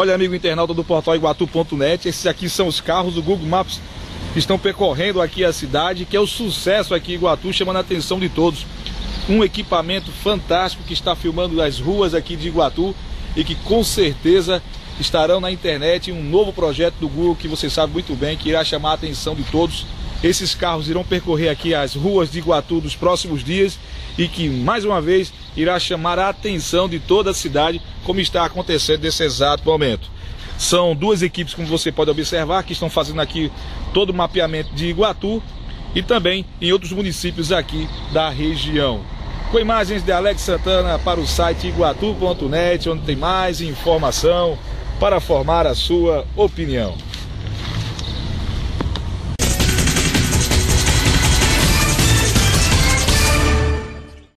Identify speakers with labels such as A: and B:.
A: Olha, amigo internauta do portal iguatu.net, esses aqui são os carros do Google Maps que estão percorrendo aqui a cidade, que é o sucesso aqui em Iguatu, chamando a atenção de todos. Um equipamento fantástico que está filmando as ruas aqui de Iguatu e que com certeza estarão na internet um novo projeto do Google que você sabe muito bem que irá chamar a atenção de todos. Esses carros irão percorrer aqui as ruas de Iguatu nos próximos dias e que mais uma vez irá chamar a atenção de toda a cidade, como está acontecendo nesse exato momento. São duas equipes, como você pode observar, que estão fazendo aqui todo o mapeamento de Iguatu e também em outros municípios aqui da região. Com imagens de Alex Santana para o site iguatu.net, onde tem mais informação para formar a sua opinião.